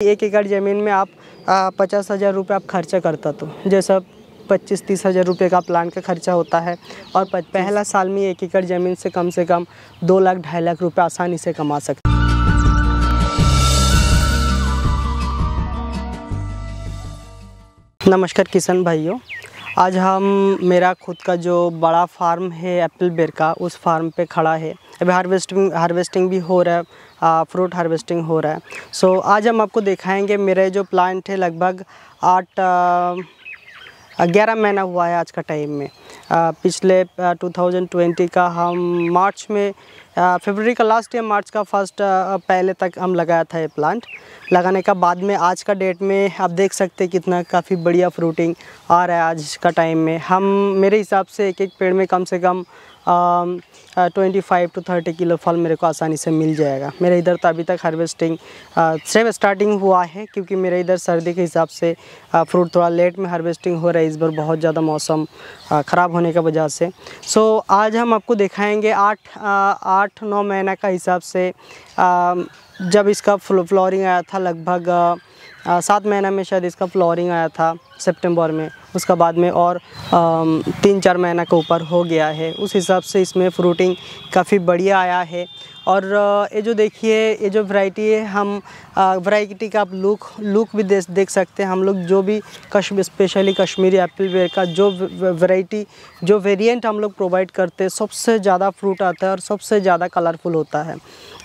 एक एकड़ ज़मीन में आप पचास हज़ार रुपये आप खर्चा करता तो। जैसा पच्चीस, तीस हज़ार रुपये का प्लांट का खर्चा होता है और पहला साल में एक एकड़ ज़मीन से कम से कम दो लाख, ढाई लाख रुपये आसानी से कमा सकते नमस्कार किशन भाइयों। आज हम मेरा खुद का जो बड़ा फार्म है एप्पल बेर का, उस फार्म पे खड़ा है। अभी हार्वेस्टिंग हार्वेस्टिंग भी हो रहा है फ्रूट हार्वेस्टिंग हो रहा है। सो so, आज हम आपको दिखाएँगे मेरे जो प्लांट है लगभग आठ ग्यारह महीना हुआ है आज का टाइम में। पिछले आ, 2020 का हम मार्च में फरवरी का लास्ट या मार्च का फ़र्स्ट पहले तक हम लगाया था ये प्लांट लगाने का बाद में आज का डेट में आप देख सकते हैं कितना काफ़ी बढ़िया फ्रूटिंग आ रहा है आज का टाइम में। हम मेरे हिसाब से एक एक पेड़ में कम से कम twenty five to thirty kilo फल मेरे को आसानी से मिल जाएगा। मेरे इधर तो अभी तक हार्वेस्टिंग सिर्फ़ स्टार्टिंग हुआ है क्योंकि मेरे इधर सर्दी के हिसाब से फ्रूट थोड़ा लेट में हार्वेस्टिंग हो रहा है। इस बार बहुत ज़्यादा मौसम ख़राब होने की वजह से। सो so, आज हम आपको दिखाएँगे आठ आठ नौ महीना का हिसाब से आ, जब इसका फ्लोरिंग आया था लगभग सात महीना में शायद इसका फ्लोरिंग आया था सितंबर में। उसका बाद में और तीन चार महीना के ऊपर हो गया है। उस हिसाब से इसमें फ्रूटिंग काफ़ी बढ़िया आया है। और ये जो देखिए, ये जो वैरायटी है, हम वैरायटी का आप लुक लुक भी देख देख सकते हैं। हम लोग जो भी कश्मीर स्पेशली कश्मीरी एप्पल वेयर का जो वैरायटी जो वेरिएंट हम लोग प्रोवाइड करते हैं, सबसे ज़्यादा फ्रूट आता है और सबसे ज़्यादा कलरफुल होता है।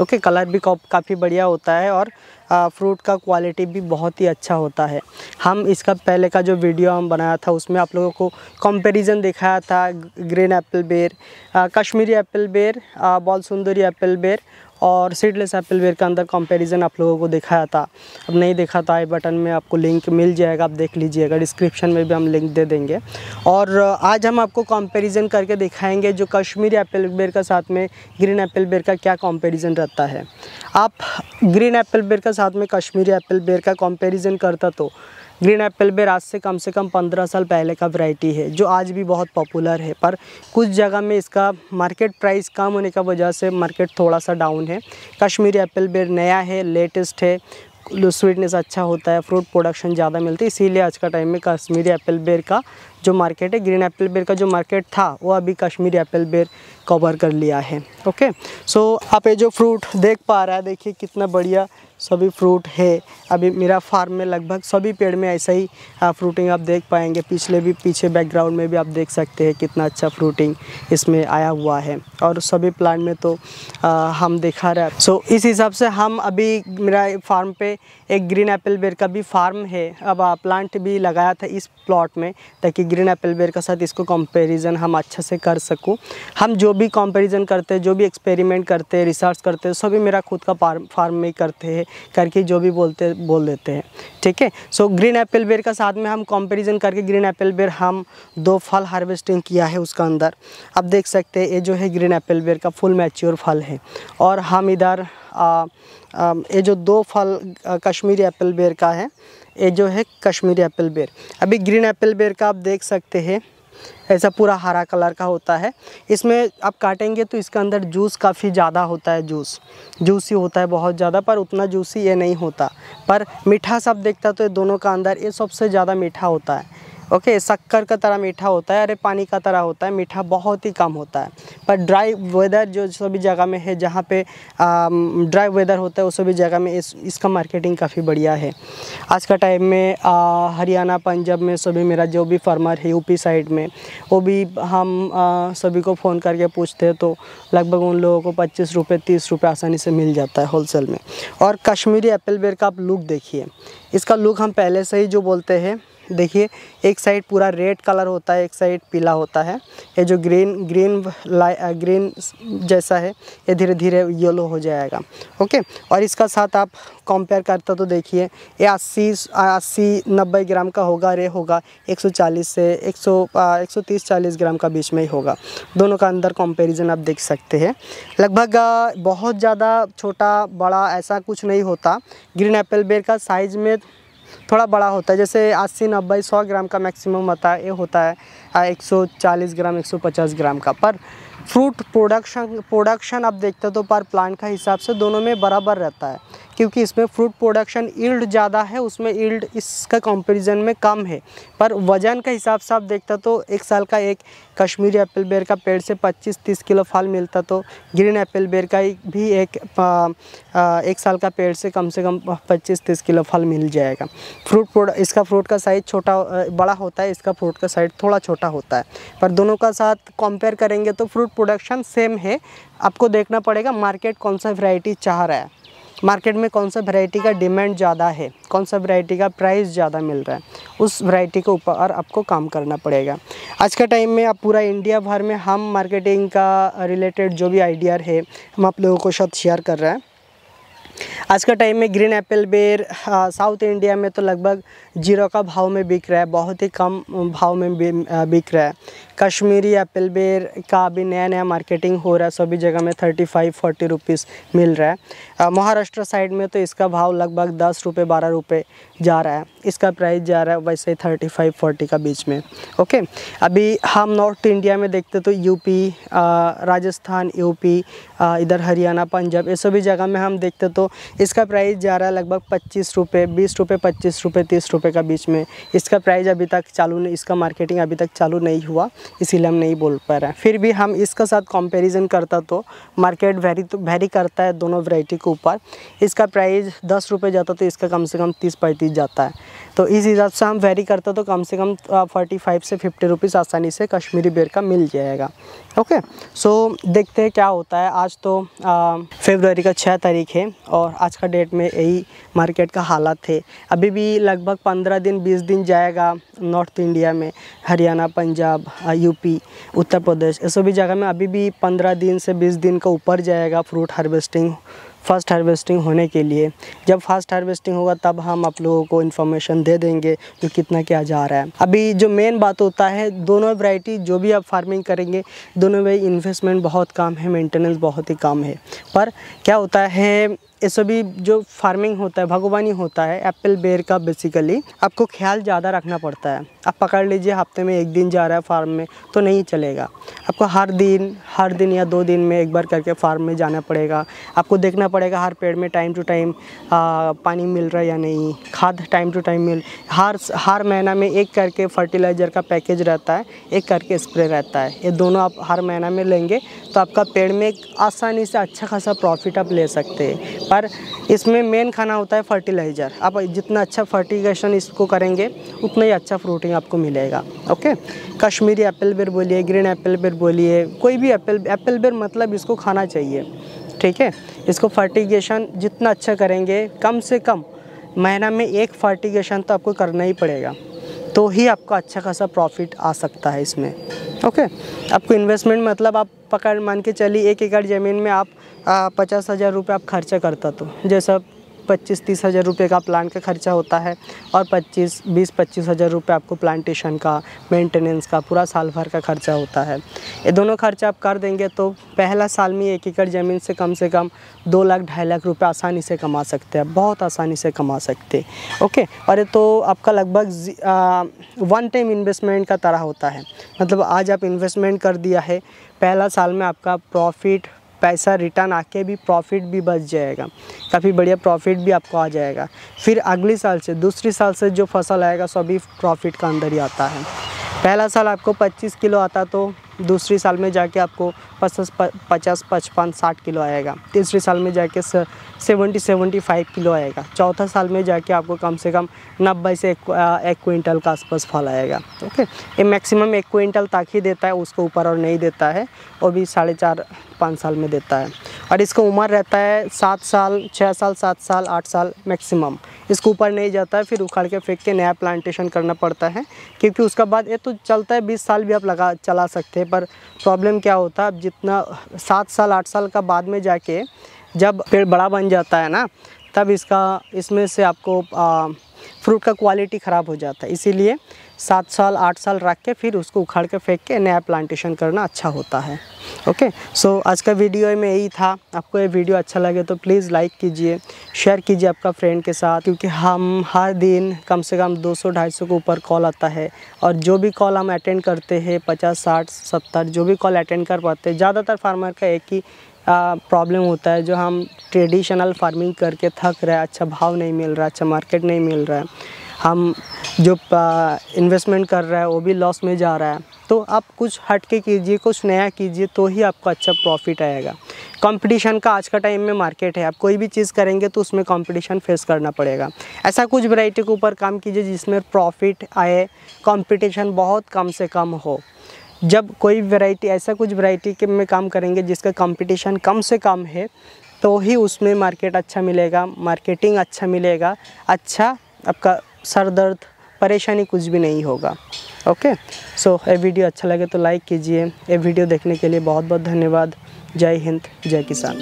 ओके कलर भी काफ़ी बढ़िया होता है और फ्रूट का क्वालिटी भी बहुत ही अच्छा होता है। हम इसका पहले का जो वीडियो हम बनाया था, उसमें आप लोगों को कंपैरिजन दिखाया था ग्रीन एप्पल बेर कश्मीरी एप्पल बेर बॉल सुंदरी एप्पल बेर और सीडलेस एप्पल वेयर का अंदर कंपैरिजन आप लोगों को दिखाया था। अब नहीं देखा था, आई बटन में आपको लिंक मिल जाएगा, आप देख लीजिएगा डिस्क्रिप्शन में भी हम लिंक दे देंगे। और आज हम आपको कंपैरिजन करके दिखाएँगे जो कश्मीरी एप्पल बेर का साथ में ग्रीन एप्पल बेर का क्या कंपैरिजन रहता है। आप ग्रीन एप्पल बेर का साथ में कश्मीरी एप्पल बेर का कंपेरिजन करता तो ग्रीन एप्पल बेर आज से कम से कम पंद्रह साल पहले का वैरायटी है, जो आज भी बहुत पॉपुलर है। पर कुछ जगह में इसका मार्केट प्राइस कम होने का वजह से मार्केट थोड़ा सा डाउन है। कश्मीरी एप्पल बेर नया है लेटेस्ट है स्वीटनेस अच्छा होता है फ्रूट प्रोडक्शन ज़्यादा मिलती है, इसीलिए आज का टाइम में कश्मीरी एप्पल बेर का जो मार्केट है ग्रीन एप्पल बेर का जो मार्केट था, वो अभी कश्मीरी एप्पल बेर कवर कर लिया है ओके सो आप ये जो फ्रूट देख पा रहा है देखिए कितना बढ़िया सभी फ्रूट है। अभी मेरा फार्म में लगभग सभी पेड़ में ऐसा ही फ्रूटिंग आप देख पाएँगे। पिछले भी पीछे बैकग्राउंड में भी आप देख सकते हैं कितना अच्छा फ्रूटिंग इसमें आया हुआ है। और सभी प्लांट में तो आ, हम दिखा रहे हैं। सो so, इस हिसाब से हम अभी मेरा फार्म पे एक ग्रीन एप्पल बेर का भी फार्म है। अब प्लांट भी लगाया था इस प्लॉट में ताकि ग्रीन एप्पल बेर के साथ इसको कंपेरिजन हम अच्छा से कर सकूँ। हम जो भी कंपेरिजन करते हैं जो भी एक्सपेरिमेंट करते हैं रिसर्च करते हैं सभी मेरा खुद का फार्म में करते हैं, करके जो भी बोलते, बोल देते हैं। ठीक है? सो ग्रीन एप्पल बेर का साथ में हम कंपैरिजन करके ग्रीन एप्पल बेर हम दो फल हार्वेस्टिंग किया है उसका अंदर। अब देख सकते हैं, ये जो है ग्रीन एप्पल बेर का फुल मैच्योर फल है। और हम इधर ये जो दो फल कश्मीरी एप्पल बेर का है, ये जो है कश्मीरी एप्पल बेर अभी ग्रीन एप्पल बेर का आप देख सकते हैं ऐसा पूरा हरा कलर का होता है। इसमें आप काटेंगे तो इसके अंदर जूस काफ़ी ज़्यादा होता है, जूस। जूसी होता है बहुत ज़्यादा, पर उतना जूसी ये नहीं होता। पर मीठा सब देखता तो ये दोनों का अंदर ये सबसे ज़्यादा मीठा होता है। ओके शक्कर का तरह मीठा होता है अरे पानी का तरह होता है मीठा बहुत ही कम होता है। पर ड्राई वेदर जो सभी जगह में है जहाँ पे ड्राई वेदर होता है उस सभी जगह में इस इसका मार्केटिंग काफ़ी बढ़िया है। आज का टाइम में हरियाणा पंजाब में सभी मेरा जो भी फार्मर है यूपी साइड में वो भी हम आ, सभी को फ़ोन करके पूछते हैं तो लगभग उन लोगों को पच्चीस रुपये तीस रुपये आसानी से मिल जाता है होलसेल में। और कश्मीरी एप्पल बेर का आप लुक देखिए। इसका लुक हम पहले से ही जो बोलते हैं, देखिए, एक साइड पूरा रेड कलर होता है, एक साइड पीला होता है। ये जो ग्रीन ग्रीन लाइ ग्रीन जैसा है, ये धीरे धीरे येलो हो जाएगा ओके और इसका साथ आप कंपेयर करते तो देखिए, ये अस्सी अस्सी, नब्बे ग्राम का होगा रे होगा 140 से 100 130 40 ग्राम का बीच में ही होगा। दोनों का अंदर कंपैरिजन आप देख सकते हैं। लगभग बहुत ज़्यादा छोटा, बड़ा ऐसा कुछ नहीं होता। ग्रीन एप्पल बेर का साइज़ में थोड़ा बड़ा होता है। जैसे अस्सी, नब्बे, सौ ग्राम का मैक्सिमम होता है, ये होता है एक सौ चालीस ग्राम, एक सौ पचास ग्राम का। पर फ्रूट प्रोडक्शन प्रोडक्शन आप देखते हो तो पर प्लांट का हिसाब से दोनों में बराबर रहता है। क्योंकि इसमें फ्रूट प्रोडक्शन ईल्ड ज़्यादा है उसमें ईल्ड इसका कंपैरिजन में कम है। पर वज़न के हिसाब से आप देखता तो एक साल का एक कश्मीरी एप्पल बेर का पेड़ से 25-30 किलो फल मिलता तो ग्रीन एप्पल बेर का भी एक आ, एक साल का पेड़ से कम से कम 25-30 किलो फल मिल जाएगा। फ्रूट इसका फ्रूट का साइज़ छोटा बड़ा होता है इसका फ्रूट का साइज़ थोड़ा छोटा होता है। पर दोनों का साथ कंपेयर करेंगे तो फ्रूट प्रोडक्शन सेम है। आपको देखना पड़ेगा मार्केट कौन सा वैरायटी चाह रहा है। मार्केट में कौन सा वैरायटी का डिमांड ज़्यादा है, कौन सा वैरायटी का प्राइस ज़्यादा मिल रहा है, उस वैरायटी के ऊपर आपको काम करना पड़ेगा। आज का टाइम में आप पूरा इंडिया भर में हम मार्केटिंग का रिलेटेड जो भी आइडिया है, हम आप लोगों को साथ शेयर कर रहे हैं। आज का टाइम में ग्रीन एप्पल बेर साउथ इंडिया में तो लगभग ज़ीरो का भाव में बिक रहा है, बहुत ही कम भाव में बिक रहा है। कश्मीरी एप्पल बेर का अभी नया नया मार्केटिंग हो रहा है, सभी जगह में थर्टी फाइव फोर्टी रुपीज़ मिल रहा है। महाराष्ट्र साइड में तो इसका भाव लगभग दस रुपये बारह रुपये जा रहा है। इसका प्राइस जा रहा है वैसे ही थर्टी फाइव फोर्टी का बीच में। ओके अभी हम नॉर्थ इंडिया में देखते तो यूपी राजस्थान यूपी इधर हरियाणा, पंजाब, ये सभी जगह में हम देखते तो इसका प्राइस जा रहा है लगभग पच्चीस रुपये बीस रुपये पच्चीस रुपये तीस रुपये का बीच में। इसका प्राइस अभी तक चालू नहीं, इसका मार्केटिंग अभी तक चालू नहीं हुआ, इसीलिए हम नहीं बोल पा रहे हैं। फिर भी हम इसका साथ कंपेरिजन करता तो मार्केट वेरी तो वेरी करता है दोनों वेराइटी के ऊपर। इसका प्राइस दस रुपये जाता तो इसका कम से कम तीस पैंतीस जाता है। तो इस हिसाब से हम वेरी करते तो कम से कम फोर्टी फाइव से फिफ्टी रुपीज़ आसानी से कश्मीरी बेर का मिल जाएगा। ओके सो so, देखते हैं क्या होता है। आज तो फेबररी का छः तारीख है और आज का डेट में यही मार्केट का हालात है। अभी भी लगभग पंद्रह दिन बीस दिन जाएगा नॉर्थ इंडिया में। हरियाणा पंजाब यूपी उत्तर प्रदेश ये सभी जगह में अभी भी पंद्रह दिन से बीस दिन का ऊपर जाएगा फ्रूट हार्वेस्टिंग फ़र्स्ट हार्वेस्टिंग होने के लिए। जब फ़र्स्ट हार्वेस्टिंग होगा, तब हम आप लोगों को इन्फॉर्मेशन दे देंगे कि कितना क्या जा रहा है। अभी जो मेन बात होता है, दोनों वैरायटी जो भी आप फ़ार्मिंग करेंगे, दोनों में इन्वेस्टमेंट बहुत कम है मेंटेनेंस बहुत ही कम है। पर क्या होता है ये सभी जो फ़ार्मिंग होता है, भगवानी होता है एप्पल बेर का बेसिकली आपको ख्याल ज़्यादा रखना पड़ता है। आप पकड़ लीजिए, हफ़्ते में एक दिन जा रहा है फार्म में तो नहीं चलेगा। आपको हर दिन हर दिन या दो दिन में एक बार करके फार्म में जाना पड़ेगा। आपको देखना पड़ेगा हर पेड़ में टाइम टू टाइम पानी मिल रहा है या नहीं। खाद टाइम टू टाइम मिल, हर हर महीना में एक करके फर्टिलाइज़र का पैकेज रहता है, एक करके स्प्रे रहता है। ये दोनों आप हर महीना में लेंगे तो आपका पेड़ में आसानी से अच्छा खासा प्रॉफिट आप ले सकते हैं। पर इसमें मेन खाना होता है फर्टिलाइज़र आप जितना अच्छा फर्टिगेशन इसको करेंगे, उतना ही अच्छा फ्रूटिंग आपको मिलेगा। ओके कश्मीरी एप्पल बेर बोलिए ग्रीन एप्पल बेर बोलिए, कोई भी एप्पल एप्पल बेर मतलब इसको खाना चाहिए। ठीक है? इसको फर्टिगेशन जितना अच्छा करेंगे, कम से कम महीना में एक फर्टिगेशन तो आपको करना ही पड़ेगा। तो ही आपका अच्छा खासा प्रॉफिट आ सकता है इसमें। ओके आपको इन्वेस्टमेंट मतलब आप पकड़ मान के चलिए, एक एकड़ ज़मीन में आप पचास हज़ार रुपये आप खर्चा करता तो जैसा पच्चीस तीस हज़ार रुपये का प्लांट का खर्चा होता है और पच्चीस बीस पच्चीस हज़ार रुपये आपको प्लांटेशन का मेंटेनेंस का, पूरा साल भर का खर्चा होता है। ये दोनों खर्चा आप कर देंगे तो पहला साल में एक एकड़ ज़मीन से कम से कम दो लाख ढाई लाख रुपये आसानी से कमा सकते हैं। बहुत आसानी से कमा सकते ओके? और ये तो आपका लगभग वन टाइम इन्वेस्टमेंट का तरह होता है। मतलब आज आप इन्वेस्टमेंट कर दिया है, पहला साल में आपका प्रॉफिट पैसा रिटर्न आके भी प्रॉफिट भी बच जाएगा। काफ़ी बढ़िया प्रॉफिट भी आपको आ जाएगा। फिर अगले साल से, दूसरी साल से जो फ़सल आएगा, सभी प्रॉफिट का अंदर ही आता है। पहला साल आपको 25 किलो आता तो दूसरी साल में जाके आपको पचास पचास पचपन साठ किलो आएगा। तीसरे साल में जाके सेवेंटी सेवेंटी फाइव किलो आएगा। चौथा साल में जाके आपको कम से कम नब्बे से एक, एक क्विंटल का आसपास फल आएगा। ओके? ये मैक्सिमम एक क्विंटल तक ही देता है उसको ऊपर और नहीं देता है वो भी साढ़े चार पाँच साल में देता है। और इसका उम्र रहता है सात साल छः साल सात साल आठ साल मैक्सिमम इसको ऊपर नहीं जाता है फिर उखाड़ के फेंक के नया प्लांटेशन करना पड़ता है क्योंकि उसका बाद ये तो चलता है बीस साल भी आप लगा चला सकते हैं पर प्रॉब्लम क्या होता है जितना सात साल आठ साल का बाद में जाके जब पेड़ बड़ा बन जाता है ना तब इसका इसमें से आपको आ, फ्रूट का क्वालिटी ख़राब हो जाता है। इसीलिए सात साल आठ साल रख के फिर उसको उखाड़ के फेंक के नया प्लांटेशन करना अच्छा होता है। ओके सो so, आज का वीडियो में यही था। आपको ये वीडियो अच्छा लगे तो प्लीज़ लाइक कीजिए शेयर कीजिए आपका फ्रेंड के साथ क्योंकि हम हर दिन कम से कम 200-250 के ऊपर कॉल आता है। और जो भी कॉल हम अटेंड करते हैं 50 60 70 जो भी कॉल अटेंड कर पाते हैं ज़्यादातर फार्मर का एक ही प्रॉब्लम होता है जो हम ट्रेडिशनल फ़ार्मिंग करके थक रहे हैं अच्छा भाव नहीं मिल रहा अच्छा मार्केट नहीं मिल रहा है। हम जो इन्वेस्टमेंट कर रहा है, वो भी लॉस में जा रहा है। तो आप कुछ हट के कीजिए, कुछ नया कीजिए तो ही आपको अच्छा प्रॉफिट आएगा। कंपटीशन का आज का टाइम में मार्केट है। आप कोई भी चीज़ करेंगे तो उसमें कंपटीशन फेस करना पड़ेगा। ऐसा कुछ वैरायटी के ऊपर काम कीजिए, जिसमें प्रॉफिट आए कंपटीशन बहुत कम से कम हो। जब कोई वैरायटी ऐसा कुछ वैरायटी के में काम करेंगे जिसका कंपटीशन कम से कम है तो ही उसमें मार्केट अच्छा मिलेगा मार्केटिंग अच्छा मिलेगा। अच्छा आपका सर दर्द, परेशानी कुछ भी नहीं होगा। ओके सो ये वीडियो अच्छा लगे तो लाइक कीजिए। ये वीडियो देखने के लिए बहुत बहुत धन्यवाद। जय हिंद, जय किसान।